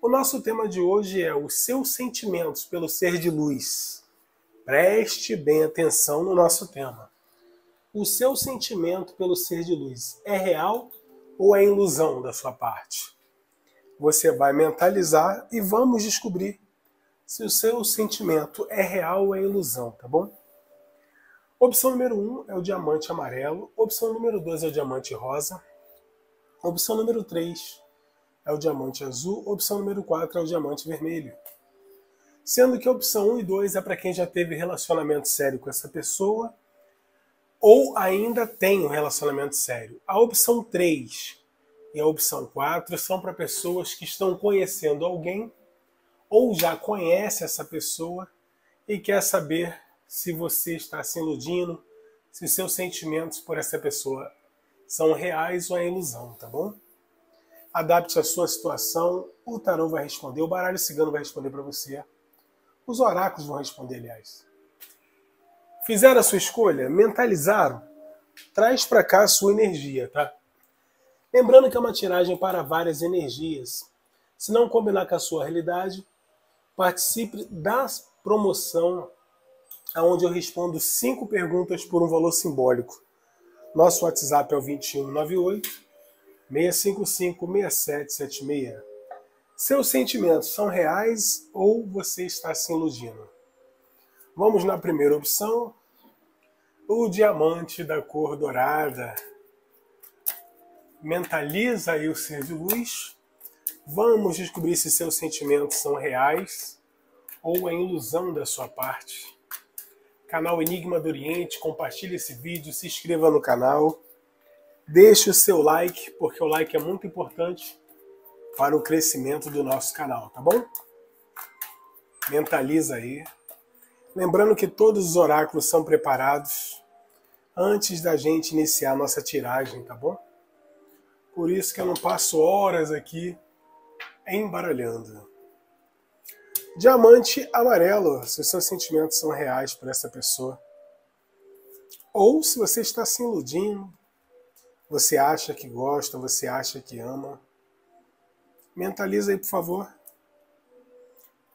O nosso tema de hoje é os seus sentimentos pelo ser de luz. Preste bem atenção no nosso tema. O seu sentimento pelo ser de luz é real ou é ilusão da sua parte? Você vai mentalizar e vamos descobrir se o seu sentimento é real ou é ilusão, tá bom? Opção número 1 um é o diamante amarelo, opção número 2 é o diamante rosa, opção número 3 é o diamante azul, opção número 4 é o diamante vermelho. Sendo que a opção 1 e 2 é para quem já teve relacionamento sério com essa pessoa ou ainda tem um relacionamento sério. A opção 3 e a opção 4 são para pessoas que estão conhecendo alguém ou já conhece essa pessoa e quer saber se você está se iludindo, se seus sentimentos por essa pessoa são reais ou é ilusão, tá bom? Adapte a sua situação. O tarô vai responder, o baralho cigano vai responder para você. Os oráculos vão responder, aliás. Fizeram a sua escolha? Mentalizaram? Traz para cá a sua energia, tá? Lembrando que é uma tiragem para várias energias. Se não combinar com a sua realidade, participe da promoção onde eu respondo cinco perguntas por um valor simbólico. Nosso WhatsApp é o 2198 655-6776. Seus sentimentos são reais ou você está se iludindo? Vamos na primeira opção. O diamante da cor dourada. Mentaliza aí o ser de luz. Vamos descobrir se seus sentimentos são reais ou é ilusão da sua parte. Canal Enigma do Oriente, compartilhe esse vídeo, se inscreva no canal. Deixe o seu like, porque o like é muito importante para o crescimento do nosso canal, tá bom? Mentaliza aí. Lembrando que todos os oráculos são preparados antes da gente iniciar nossa tiragem, tá bom? Por isso que eu não passo horas aqui embaralhando. Diamante amarelo, se os seus sentimentos são reais por essa pessoa. Ou se você está se iludindo, você acha que gosta, você acha que ama. Mentaliza aí, por favor.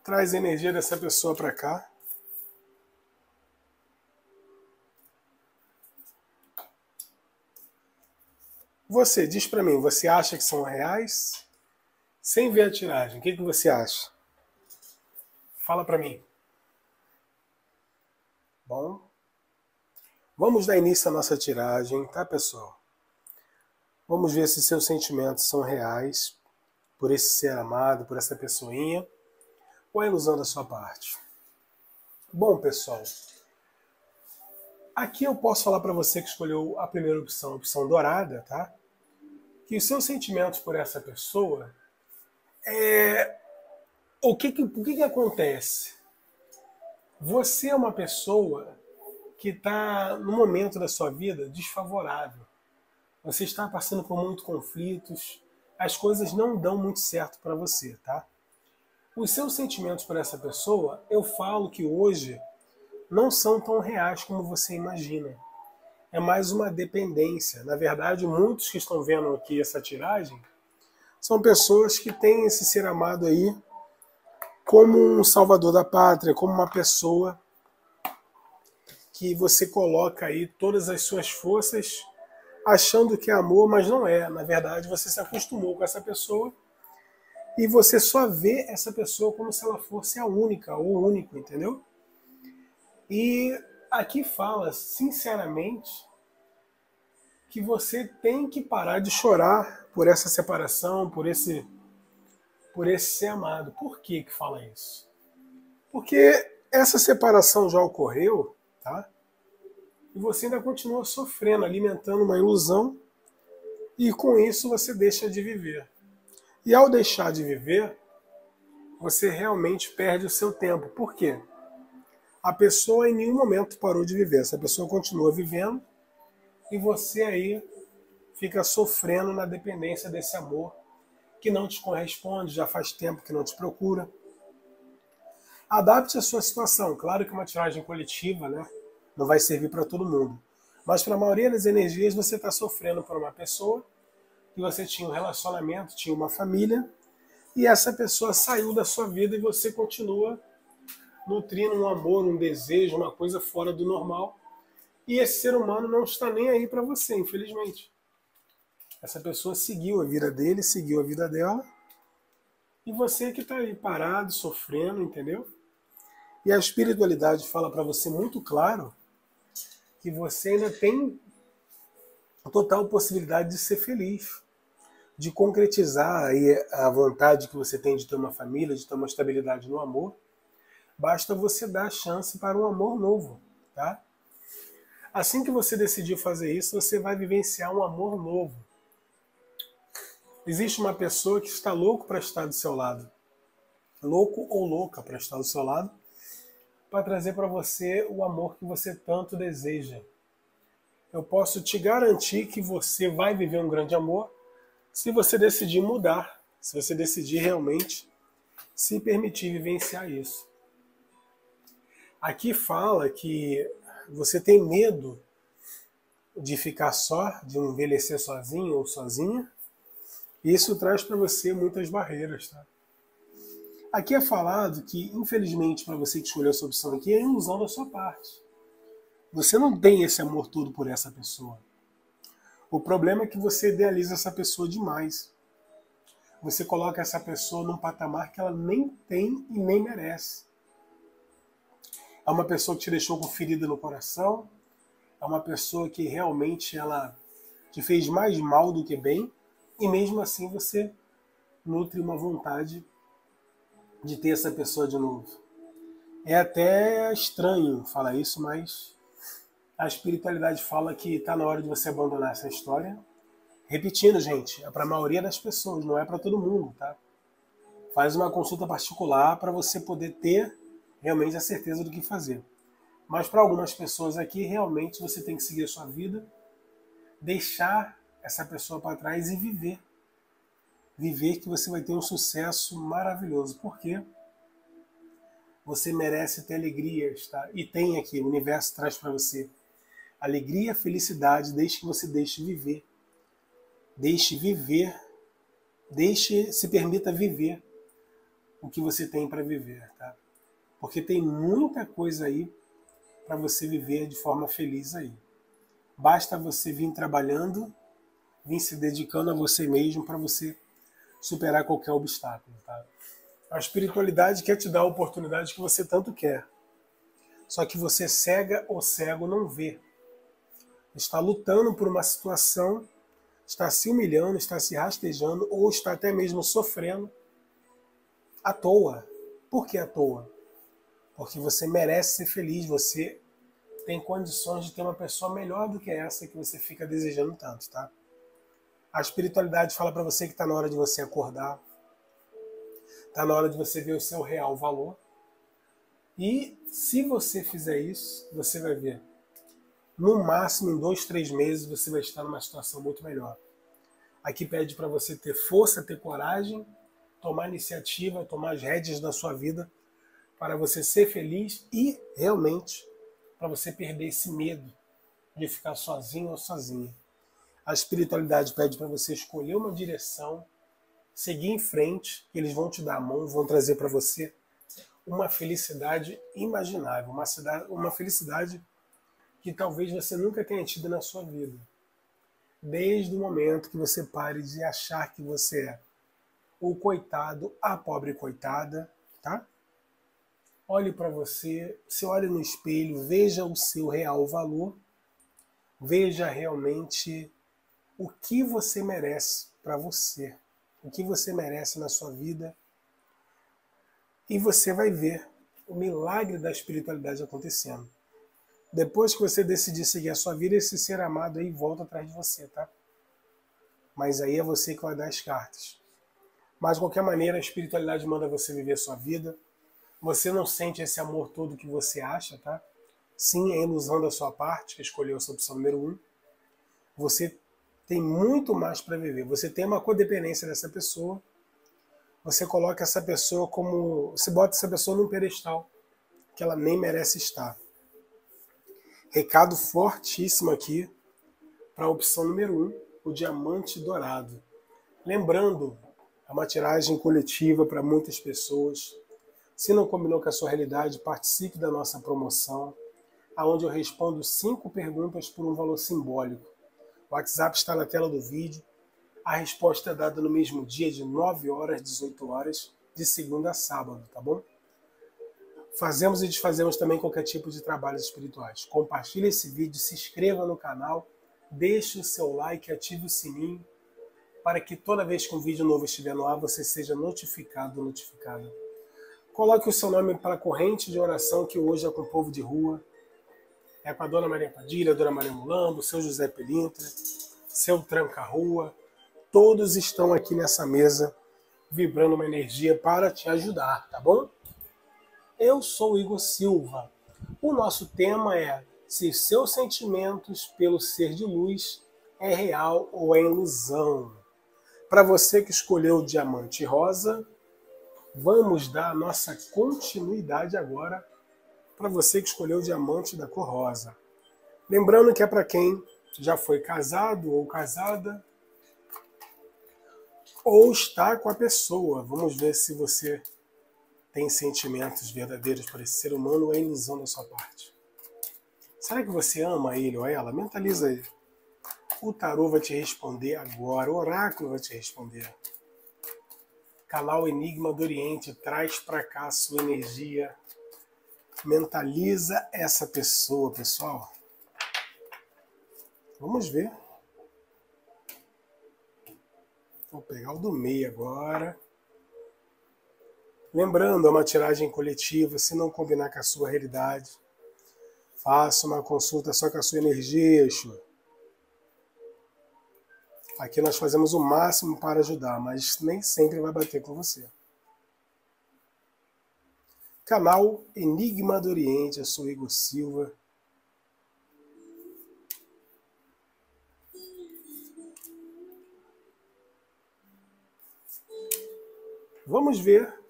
Traz a energia dessa pessoa para cá. Você, diz para mim, você acha que são reais? Sem ver a tiragem, o que, que você acha? Fala para mim. Bom, vamos dar início à nossa tiragem, tá, pessoal? Vamos ver se seus sentimentos são reais por esse ser amado, por essa pessoinha, ou é ilusão da sua parte. Bom, pessoal, aqui eu posso falar para você que escolheu a primeira opção, a opção dourada, tá? Que os seus sentimentos por essa pessoa é o que que, o que, que acontece? Você é uma pessoa que está no momento da sua vida desfavorável você está passando por muitos conflitos, as coisas não dão muito certo para você, tá? Os seus sentimentos por essa pessoa, eu falo que hoje não são tão reais como você imagina. É mais uma dependência. Na verdade, muitos que estão vendo aqui essa tiragem são pessoas que têm esse ser amado aí como um salvador da pátria, como uma pessoa que você coloca aí todas as suas forças achando que é amor, mas não é. Na verdade, você se acostumou com essa pessoa e você só vê essa pessoa como se ela fosse a única ou o único, entendeu? E aqui fala, sinceramente, que você tem que parar de chorar por essa separação, por esse por esse ser amado. Por que que fala isso? Porque essa separação já ocorreu, tá? E você ainda continua sofrendo, alimentando uma ilusão, e com isso você deixa de viver. E ao deixar de viver, você realmente perde o seu tempo. Por quê? A pessoa em nenhum momento parou de viver. Essa pessoa continua vivendo e você aí fica sofrendo na dependência desse amor que não te corresponde, já faz tempo que não te procura. Adapte a sua situação. Claro que uma tiragem coletiva, né? Não vai servir para todo mundo. Mas para a maioria das energias você está sofrendo por uma pessoa que você tinha um relacionamento, tinha uma família, e essa pessoa saiu da sua vida e você continua nutrindo um amor, um desejo, uma coisa fora do normal. E esse ser humano não está nem aí para você, infelizmente. Essa pessoa seguiu a vida dele, seguiu a vida dela, e você que está aí parado, sofrendo, entendeu? E a espiritualidade fala para você muito claro que você ainda tem total possibilidade de ser feliz, de concretizar aí a vontade que você tem de ter uma família, de ter uma estabilidade no amor. Basta você dar chance para um amor novo, tá? Assim que você decidir fazer isso, você vai vivenciar um amor novo. Existe uma pessoa que está louco para estar do seu lado, louco ou louca para estar do seu lado, para trazer para você o amor que você tanto deseja. Eu posso te garantir que você vai viver um grande amor se você decidir mudar, se você decidir realmente se permitir vivenciar isso. Aqui fala que você tem medo de ficar só, de envelhecer sozinho ou sozinha. Isso traz para você muitas barreiras, tá? Aqui é falado que, infelizmente, para você que escolheu essa opção aqui, é ilusão da sua parte. Você não tem esse amor todo por essa pessoa. O problema é que você idealiza essa pessoa demais. Você coloca essa pessoa num patamar que ela nem tem e nem merece. É uma pessoa que te deixou com ferida no coração, é uma pessoa que realmente ela te fez mais mal do que bem, e mesmo assim você nutre uma vontade de ter essa pessoa de novo. É até estranho falar isso, mas a espiritualidade fala que está na hora de você abandonar essa história. Repetindo, gente, é para a maioria das pessoas, não é para todo mundo, tá? Faz uma consulta particular para você poder ter realmente a certeza do que fazer. Mas para algumas pessoas aqui, realmente você tem que seguir a sua vida, deixar essa pessoa para trás e viver. Viver que você vai ter um sucesso maravilhoso. Por quê? Você merece ter alegrias, tá? E tem aqui, o universo traz para você alegria, felicidade, desde que você deixe viver. Deixe viver, deixe, se permita viver o que você tem para viver, tá? Porque tem muita coisa aí para você viver de forma feliz aí. Basta você vir trabalhando, vir se dedicando a você mesmo para você superar qualquer obstáculo, tá? A espiritualidade quer te dar a oportunidade que você tanto quer. Só que você cega ou cego não vê está lutando por uma situação, está se humilhando, está se rastejando ou está até mesmo sofrendo à toa. Por que à toa? Porque você merece ser feliz, você tem condições de ter uma pessoa melhor do que essa que você fica desejando tanto, tá? A espiritualidade fala para você que está na hora de você acordar, está na hora de você ver o seu real valor. E se você fizer isso, você vai ver no máximo em dois, três meses você vai estar numa situação muito melhor. Aqui pede para você ter força, ter coragem, tomar iniciativa, tomar as rédeas da sua vida para você ser feliz e realmente para você perder esse medo de ficar sozinho ou sozinha. A espiritualidade pede para você escolher uma direção, seguir em frente, eles vão te dar a mão, vão trazer para você uma felicidade imaginável, uma, cidade, uma felicidade que talvez você nunca tenha tido na sua vida. Desde o momento que você pare de achar que você é o coitado, a pobre coitada, tá? Olhe para você, se olhe no espelho, veja o seu real valor, veja realmente o que você merece para você, o que você merece na sua vida, e você vai ver o milagre da espiritualidade acontecendo. Depois que você decidir seguir a sua vida, esse ser amado aí volta atrás de você, tá? Mas aí é você que vai dar as cartas. Mas de qualquer maneira, a espiritualidade manda você viver a sua vida. Você não sente esse amor todo que você acha, tá? Sim, é ilusão da sua parte, que escolheu essa opção número um. Você tem muito mais para viver. Você tem uma codependência dessa pessoa. Você coloca essa pessoa como. Você bota essa pessoa num pedestal que ela nem merece estar. Recado fortíssimo aqui para a opção número 1, um, o diamante dourado. Lembrando É uma tiragem coletiva para muitas pessoas. Se não combinou com a sua realidade, participe da nossa promoção, aonde eu respondo cinco perguntas por um valor simbólico. WhatsApp está na tela do vídeo. A resposta é dada no mesmo dia, de 9 horas às 18 horas, de segunda a sábado, tá bom? Fazemos e desfazemos também qualquer tipo de trabalhos espirituais. Compartilhe esse vídeo, se inscreva no canal, deixe o seu like, ative o sininho para que toda vez que um vídeo novo estiver no ar, você seja notificado ou notificada. Coloque o seu nome para a corrente de oração que hoje é com o povo de rua. É com a Dona Maria Padilha, Dona Maria Mulambo, seu José Pelintra, seu Tranca-Rua. Todos estão aqui nessa mesa vibrando uma energia para te ajudar, tá bom? Eu sou Igor Silva. O nosso tema é se seus sentimentos pelo ser de luz é real ou é ilusão. Para você que escolheu o diamante rosa, vamos dar a nossa continuidade agora para você que escolheu o diamante da cor rosa. Lembrando que é para quem já foi casado ou casada ou está com a pessoa. Vamos ver se você tem sentimentos verdadeiros por esse ser humano ou é ilusão da sua parte? Será que você ama ele ou ela? Mentaliza aí. O tarô vai te responder agora, o oráculo vai te responder. Canal Enigma do Oriente traz para cá sua energia. Mentaliza essa pessoa, pessoal. Vamos ver. Vou pegar o do meio agora. Lembrando, é uma tiragem coletiva, se não combinar com a sua realidade, faça uma consulta só com a sua energia, Exu. Aqui nós fazemos o máximo para ajudar, mas nem sempre vai bater com você. Canal Enigma do Oriente, eu sou Igor Silva. Vamos ver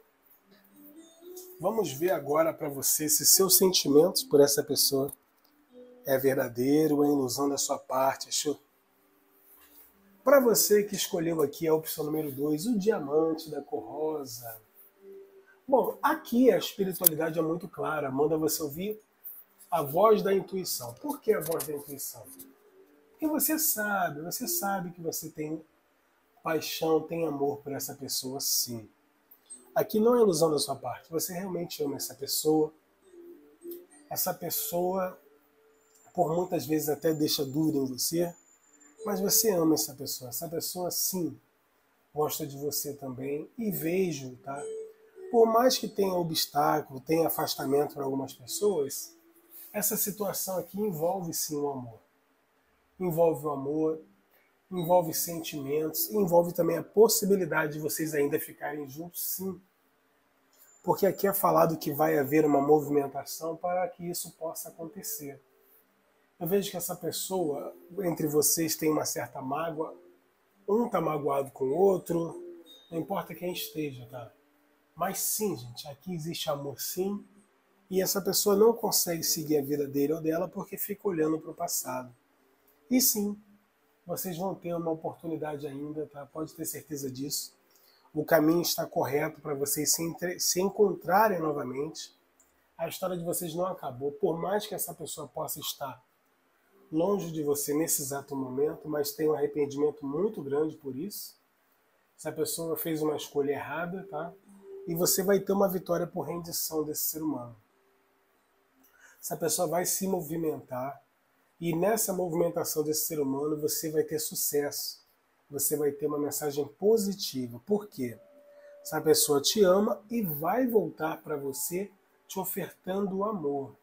Vamos ver agora para você se seus sentimentos por essa pessoa é verdadeiro ou é ilusão da sua parte? Para você que escolheu aqui a opção número 2, o diamante da cor rosa. Aqui a espiritualidade é muito clara, manda você ouvir a voz da intuição. Por que a voz da intuição? Porque você sabe, você sabe que você tem paixão, tem amor por essa pessoa, sim. Aqui não é ilusão da sua parte. Você realmente ama essa pessoa. Essa pessoa, por muitas vezes, até deixa dúvida em você. Mas você ama essa pessoa. Essa pessoa, sim, gosta de você também. E vejo, tá? Por mais que tenha obstáculo, tenha afastamento para algumas pessoas, essa situação aqui envolve sim o amor. Envolve o amor, envolve sentimentos, envolve também a possibilidade de vocês ainda ficarem juntos, sim. Porque aqui é falado que vai haver uma movimentação para que isso possa acontecer. Eu vejo que essa pessoa, entre vocês, tem uma certa mágoa, um está magoado com o outro, não importa quem esteja, tá? Mas sim, gente, aqui existe amor sim, e essa pessoa não consegue seguir a vida dele ou dela porque fica olhando para o passado. E sim, vocês vão ter uma oportunidade ainda, tá? Pode ter certeza disso. O caminho está correto para vocês se, entre... se encontrarem novamente. A história de vocês não acabou, por mais que essa pessoa possa estar longe de você nesse exato momento, mas tem um arrependimento muito grande por isso. Essa pessoa fez uma escolha errada, tá? E você vai ter uma vitória por rendição desse ser humano. Essa pessoa vai se movimentar, e nessa movimentação desse ser humano você vai ter sucesso. Você vai ter uma mensagem positiva. Por quê? Essa pessoa te ama e vai voltar para você te ofertando o amor.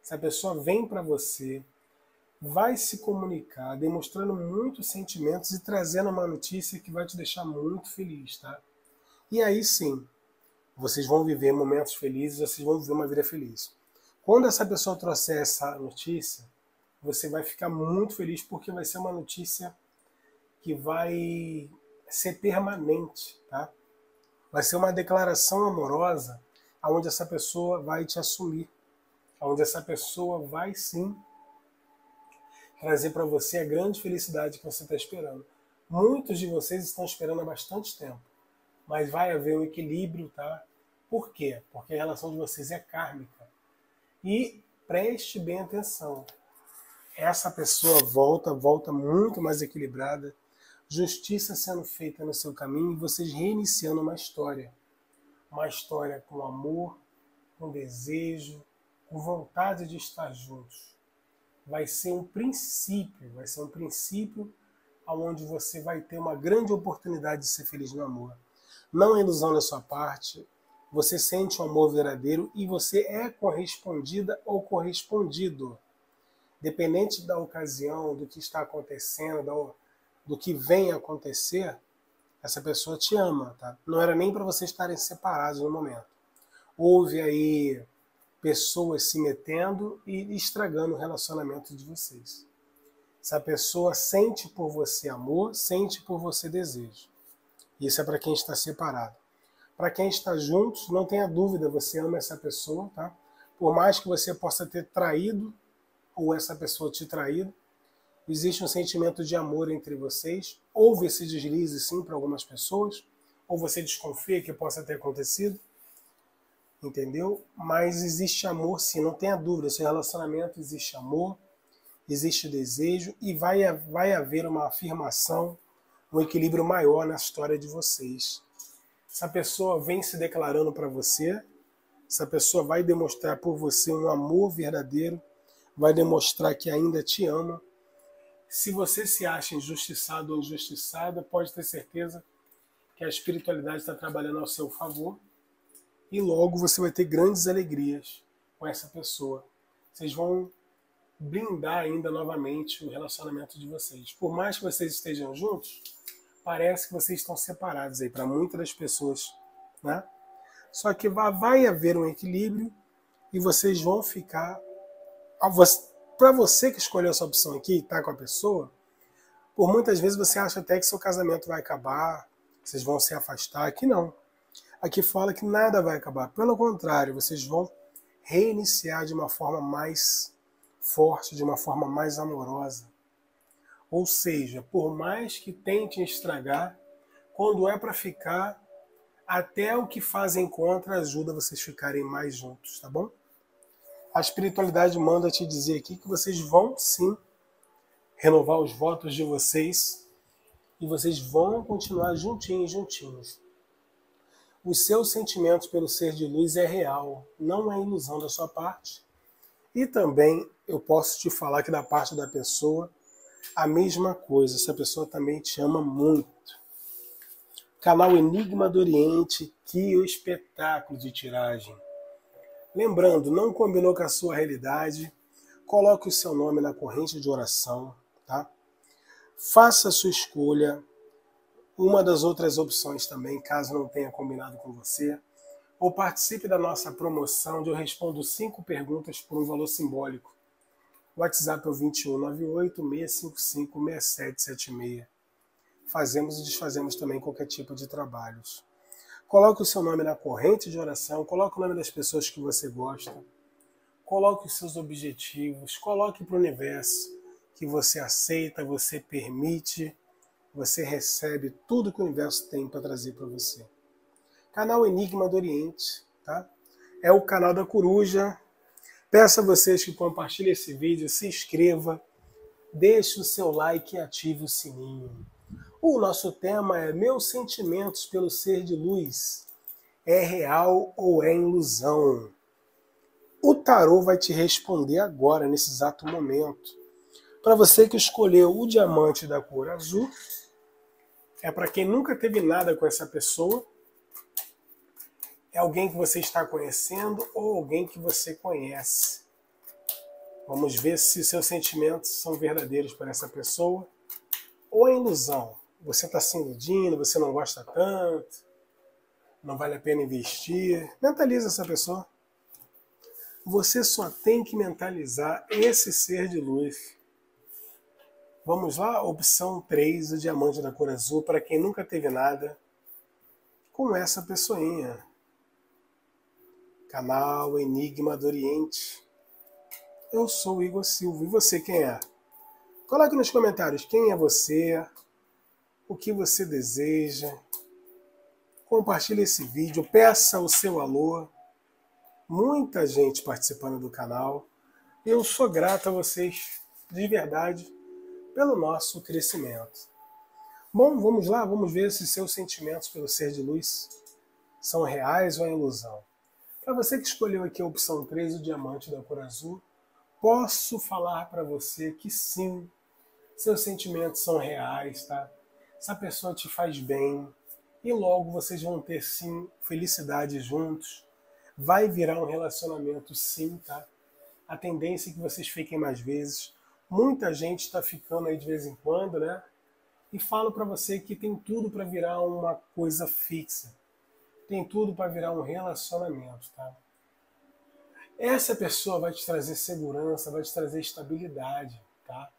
Essa pessoa vem para você, vai se comunicar, demonstrando muitos sentimentos e trazendo uma notícia que vai te deixar muito feliz, tá? E aí sim, vocês vão viver momentos felizes, vocês vão viver uma vida feliz. Quando essa pessoa trouxer essa notícia, você vai ficar muito feliz porque vai ser uma notícia que vai ser permanente, tá? Vai ser uma declaração amorosa aonde essa pessoa vai te assumir, aonde essa pessoa vai sim trazer para você a grande felicidade que você está esperando. Muitos de vocês estão esperando há bastante tempo. Mas vai haver um equilíbrio, tá? Por quê? Porque a relação de vocês é kármica. E preste bem atenção. Essa pessoa volta, volta muito mais equilibrada, justiça sendo feita no seu caminho e vocês reiniciando uma história. Uma história com amor, com desejo, com vontade de estar juntos. Vai ser um princípio, vai ser um princípio onde você vai ter uma grande oportunidade de ser feliz no amor. Não é ilusão da sua parte, você sente o um amor verdadeiro e você é correspondida ou correspondido. Dependente da ocasião, do que está acontecendo, do, que vem acontecer, essa pessoa te ama, tá? Não era nem para vocês estarem separados no momento. Houve aí pessoas se metendo e estragando o relacionamento de vocês. Essa pessoa sente por você amor, sente por você desejo. Isso é para quem está separado. Para quem está juntos, não tenha dúvida, você ama essa pessoa, tá? Por mais que você possa ter traído ou essa pessoa te traído, existe um sentimento de amor entre vocês. Houve esse deslize sim para algumas pessoas, ou você desconfia que possa ter acontecido, entendeu? Mas existe amor sim, não tenha dúvida. Seu relacionamento existe amor, existe desejo e vai, vai haver uma afirmação, um equilíbrio maior na história de vocês. Essa pessoa vem se declarando para você, essa pessoa vai demonstrar por você um amor verdadeiro, vai demonstrar que ainda te ama. Se você se acha injustiçado ou injustiçada, pode ter certeza que a espiritualidade está trabalhando ao seu favor e logo você vai ter grandes alegrias com essa pessoa. Vocês vão blindar ainda novamente o relacionamento de vocês. Por mais que vocês estejam juntos, parece que vocês estão separados aí para muitas das pessoas, né? Só que vai haver um equilíbrio e vocês vão ficar para você que escolheu essa opção aqui tá com a pessoa, por muitas vezes você acha até que seu casamento vai acabar, vocês vão se afastar, aqui não. Aqui fala que nada vai acabar, pelo contrário, vocês vão reiniciar de uma forma mais forte, de uma forma mais amorosa. Ou seja, por mais que tentem estragar, quando é para ficar, até o que fazem contra ajuda vocês ficarem mais juntos, tá bom? A espiritualidade manda te dizer aqui que vocês vão sim renovar os votos de vocês e vocês vão continuar juntinhos, juntinhos. Os seus sentimentos pelo ser de luz é real, não é ilusão da sua parte. E também eu posso te falar que da parte da pessoa a mesma coisa, essa pessoa também te ama muito. Canal Enigma do Oriente, que espetáculo de tiragem. Lembrando, não combinou com a sua realidade, coloque o seu nome na corrente de oração, tá? Faça a sua escolha, uma das outras opções também, caso não tenha combinado com você, ou participe da nossa promoção onde eu respondo cinco perguntas por um valor simbólico. WhatsApp é o 2198-655-6776. Fazemos e desfazemos também qualquer tipo de trabalhos. Coloque o seu nome na corrente de oração, coloque o nome das pessoas que você gosta, coloque os seus objetivos, coloque para o universo que você aceita, você permite, você recebe tudo que o universo tem para trazer para você. Canal Enigma do Oriente, tá? É o canal da coruja, Peço a vocês que compartilhem esse vídeo, se inscreva, deixe o seu like e ative o sininho. O nosso tema é Meus sentimentos pelo ser de luz. É real ou é ilusão? O tarô vai te responder agora, nesse exato momento. Para você que escolheu o diamante da cor azul, é para quem nunca teve nada com essa pessoa é alguém que você está conhecendo ou alguém que você conhece. Vamos ver se seus sentimentos são verdadeiros para essa pessoa ou é ilusão. Você está se iludindo, você não gosta tanto, não vale a pena investir. Mentaliza essa pessoa. Você só tem que mentalizar esse ser de luz. Vamos lá, opção 3, o diamante da cor azul, para quem nunca teve nada com essa pessoinha canal Enigma do Oriente. Eu sou Igor Silva. E você quem é? Coloque nos comentários quem é você, o que você deseja, compartilhe esse vídeo, peça o seu alô. Muita gente participando do canal. Eu sou grato a vocês, de verdade, pelo nosso crescimento. Bom, vamos lá, vamos ver se seus sentimentos pelo ser de luz são reais ou é ilusão. Para você que escolheu aqui a opção 3, o diamante da cor azul, posso falar para você que sim, seus sentimentos são reais, tá? Essa pessoa te faz bem e logo vocês vão ter sim felicidade juntos. Vai virar um relacionamento sim, tá? A tendência é que vocês fiquem mais vezes. Muita gente está ficando aí de vez em quando, né? E falo para você que tem tudo para virar uma coisa fixa. Tem tudo para virar um relacionamento, tá? Essa pessoa vai te trazer segurança, vai te trazer estabilidade, tá?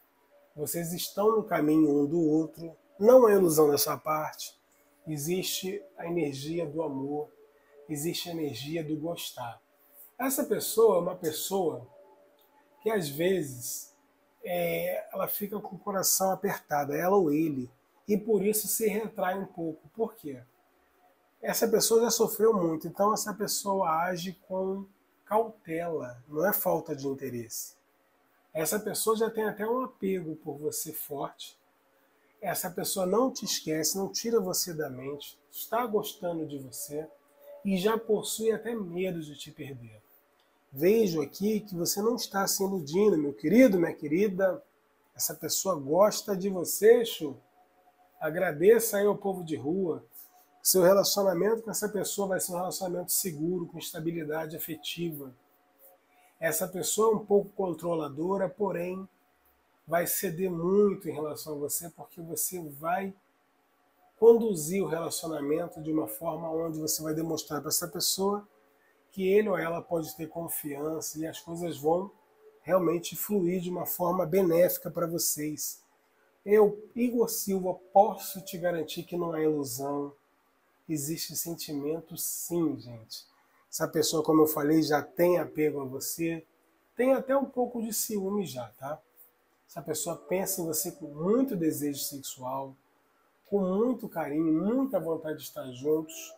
Vocês estão no caminho um do outro, não é ilusão da sua parte. Existe a energia do amor, existe a energia do gostar. Essa pessoa é uma pessoa que às vezes é, ela fica com o coração apertado, ela ou ele, e por isso se retrai um pouco. Por quê? Essa pessoa já sofreu muito, então essa pessoa age com cautela, não é falta de interesse. Essa pessoa já tem até um apego por você forte. Essa pessoa não te esquece, não tira você da mente, está gostando de você e já possui até medo de te perder. Vejo aqui que você não está se iludindo, meu querido, minha querida. Essa pessoa gosta de você, Chu. Agradeça aí ao povo de rua. Seu relacionamento com essa pessoa vai ser um relacionamento seguro, com estabilidade afetiva. Essa pessoa é um pouco controladora, porém vai ceder muito em relação a você, porque você vai conduzir o relacionamento de uma forma onde você vai demonstrar para essa pessoa que ele ou ela pode ter confiança e as coisas vão realmente fluir de uma forma benéfica para vocês. Eu, Igor Silva, posso te garantir que não é ilusão. Existe sentimento sim, gente. Essa pessoa, como eu falei, já tem apego a você, tem até um pouco de ciúme já, tá? Essa pessoa pensa em você com muito desejo sexual, com muito carinho, muita vontade de estar juntos,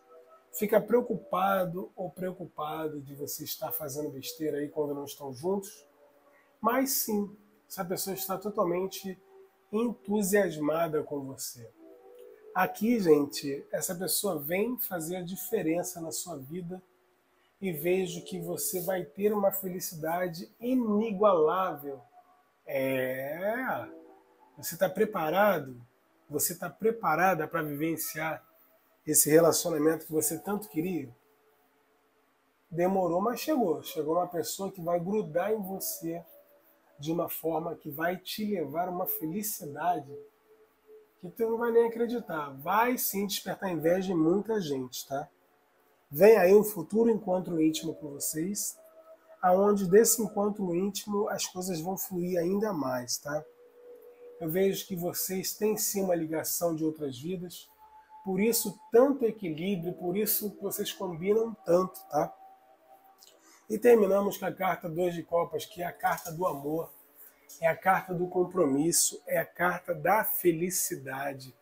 fica preocupado ou preocupado de você estar fazendo besteira aí quando não estão juntos, mas sim, essa pessoa está totalmente entusiasmada com você. Aqui, gente, essa pessoa vem fazer a diferença na sua vida e vejo que você vai ter uma felicidade inigualável. É, você está preparado? Você está preparada para vivenciar esse relacionamento que você tanto queria? Demorou, mas chegou. Chegou uma pessoa que vai grudar em você de uma forma que vai te levar uma felicidade que tu não vai nem acreditar. Vai sim despertar inveja em muita gente, tá? Vem aí um futuro encontro íntimo com vocês, aonde desse encontro íntimo as coisas vão fluir ainda mais, tá? Eu vejo que vocês têm sim uma ligação de outras vidas, por isso tanto equilíbrio, por isso vocês combinam tanto, tá? E terminamos com a carta 2 de copas, que é a carta do amor, é a carta do compromisso, é a carta da felicidade.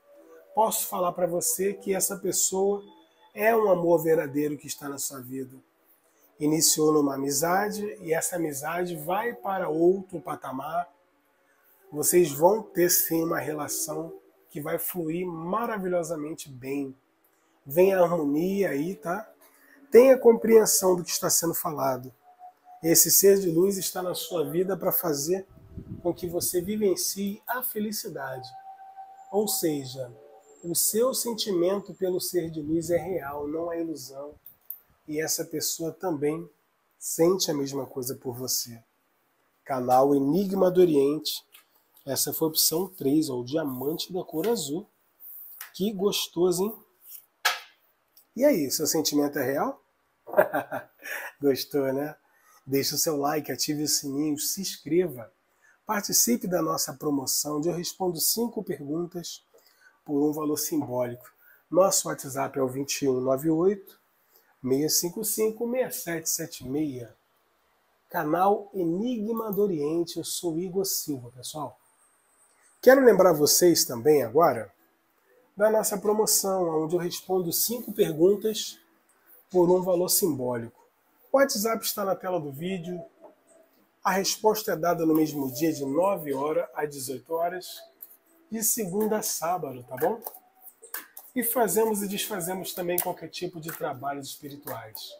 Posso falar para você que essa pessoa é um amor verdadeiro que está na sua vida. Iniciou numa amizade e essa amizade vai para outro patamar. Vocês vão ter sim uma relação que vai fluir maravilhosamente bem. Vem a harmonia aí, tá? Tenha compreensão do que está sendo falado. Esse ser de luz está na sua vida para fazer com que você vivencie a felicidade. Ou seja, o seu sentimento pelo ser de luz é real, não é ilusão. E essa pessoa também sente a mesma coisa por você. Canal Enigma do Oriente. Essa foi a opção 3, ó, o diamante da cor azul. Que gostoso, hein? E aí, seu sentimento é real? Gostou, né? Deixe o seu like, ative o sininho, se inscreva. Participe da nossa promoção, onde eu respondo cinco perguntas por um valor simbólico. Nosso WhatsApp é o 2198 655 6776. Canal Enigma do Oriente, eu sou Igor Silva, pessoal. Quero lembrar vocês também agora da nossa promoção, onde eu respondo cinco perguntas por um valor simbólico. O WhatsApp está na tela do vídeo. A resposta é dada no mesmo dia, de 9 horas às 18 horas, de segunda a sábado, tá bom? E fazemos e desfazemos também qualquer tipo de trabalhos espirituais,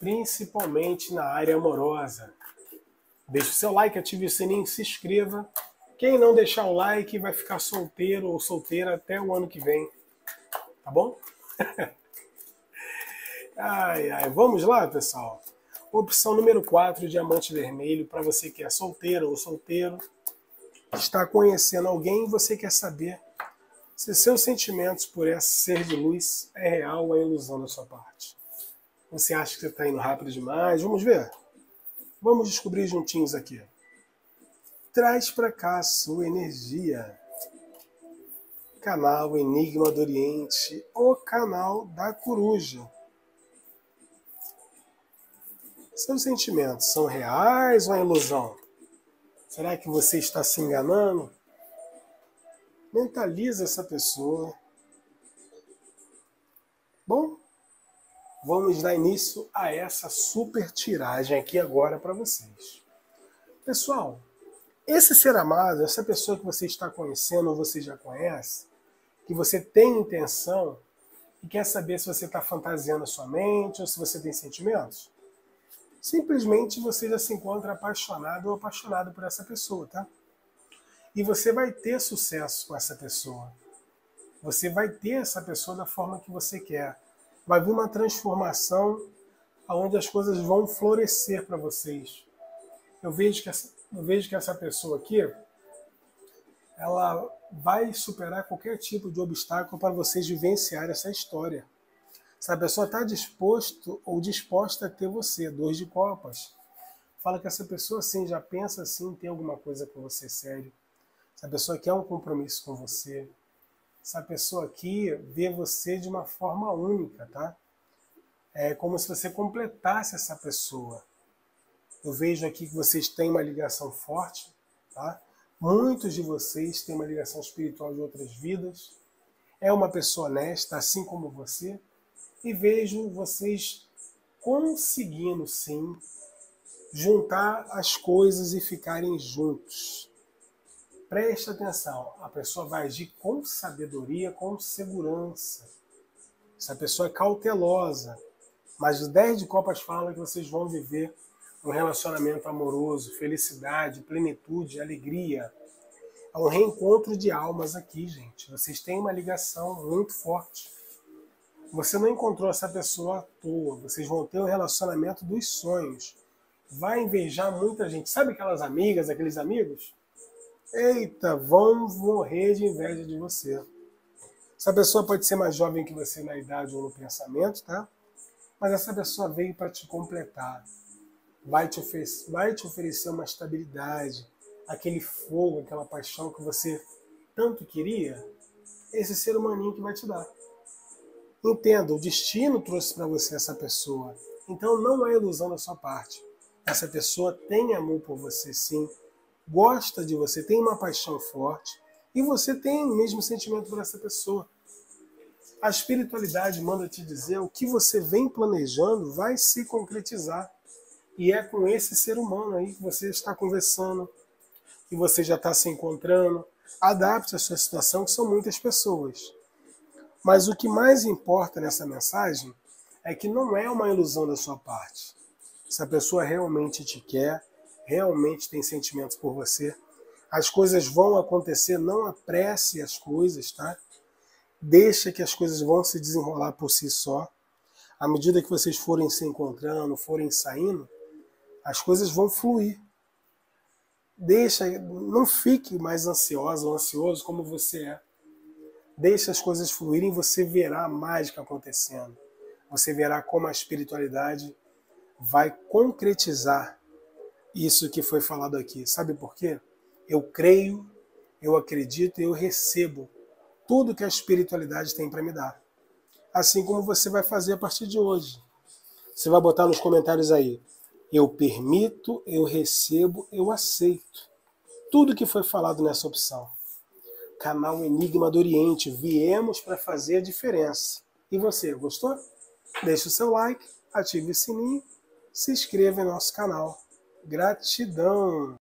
principalmente na área amorosa. Deixe o seu like, ative o sininho, se inscreva. Quem não deixar o like vai ficar solteiro ou solteira até o ano que vem. Tá bom? ai, ai. Vamos lá, pessoal. Opção número 4, diamante vermelho, para você que é solteiro ou solteiro, está conhecendo alguém e você quer saber se seus sentimentos por esse ser de luz é real ou é ilusão da sua parte. Você acha que você está indo rápido demais? Vamos ver. Vamos descobrir juntinhos aqui. Traz para cá a sua energia. Canal Enigma do Oriente, o canal da coruja. Seus sentimentos são reais ou é ilusão? Será que você está se enganando? Mentaliza essa pessoa. Bom, vamos dar início a essa super tiragem aqui agora para vocês. Pessoal, esse ser amado, essa pessoa que você está conhecendo ou você já conhece, que você tem intenção e quer saber se você está fantasiando a sua mente ou se você tem sentimentos, simplesmente você já se encontra apaixonado ou apaixonado por essa pessoa, tá? E você vai ter sucesso com essa pessoa. Você vai ter essa pessoa da forma que você quer vai vir uma transformação onde as coisas vão florescer para vocês. Eu vejo, que essa, eu vejo que essa pessoa aqui, ela vai superar qualquer tipo de obstáculo para vocês vivenciar essa história. Se a pessoa está disposto ou disposta a ter você, dois de copas, fala que essa pessoa assim já pensa assim, tem alguma coisa com você sério. Essa pessoa quer um compromisso com você, essa pessoa aqui vê você de uma forma única, tá? É como se você completasse essa pessoa. Eu vejo aqui que vocês têm uma ligação forte, tá? Muitos de vocês têm uma ligação espiritual de outras vidas. É uma pessoa honesta, assim como você. E vejo vocês conseguindo, sim, juntar as coisas e ficarem juntos. Preste atenção, a pessoa vai agir com sabedoria, com segurança. Essa pessoa é cautelosa. Mas os 10 de copas fala que vocês vão viver um relacionamento amoroso, felicidade, plenitude, alegria. É um reencontro de almas aqui, gente. Vocês têm uma ligação muito forte. Você não encontrou essa pessoa à toa. Vocês vão ter um relacionamento dos sonhos. Vai invejar muita gente. Sabe aquelas amigas, aqueles amigos? Eita, vão morrer de inveja de você. Essa pessoa pode ser mais jovem que você na idade ou no pensamento, tá? Mas essa pessoa veio para te completar. Vai te, vai te oferecer uma estabilidade, aquele fogo, aquela paixão que você tanto queria. Esse ser humaninho que vai te dar. Entenda, o destino trouxe para você essa pessoa. Então não é ilusão da sua parte. Essa pessoa tem amor por você, sim gosta de você, tem uma paixão forte e você tem o mesmo sentimento por essa pessoa. A espiritualidade manda te dizer o que você vem planejando vai se concretizar. E é com esse ser humano aí que você está conversando, que você já está se encontrando. Adapte a sua situação, que são muitas pessoas. Mas o que mais importa nessa mensagem é que não é uma ilusão da sua parte. Se a pessoa realmente te quer, realmente tem sentimentos por você. As coisas vão acontecer, não apresse as coisas, tá? Deixa que as coisas vão se desenrolar por si só. À medida que vocês forem se encontrando, forem saindo, as coisas vão fluir. Deixa, não fique mais ansiosa ou ansioso como você é. Deixa as coisas fluírem você verá a mágica acontecendo. Você verá como a espiritualidade vai concretizar isso que foi falado aqui. Sabe por quê? Eu creio, eu acredito e eu recebo tudo que a espiritualidade tem para me dar. Assim como você vai fazer a partir de hoje. Você vai botar nos comentários aí: eu permito, eu recebo, eu aceito. Tudo que foi falado nessa opção. Canal Enigma do Oriente. Viemos para fazer a diferença. E você, gostou? Deixe o seu like, ative o sininho, se inscreva em nosso canal. Gratidão!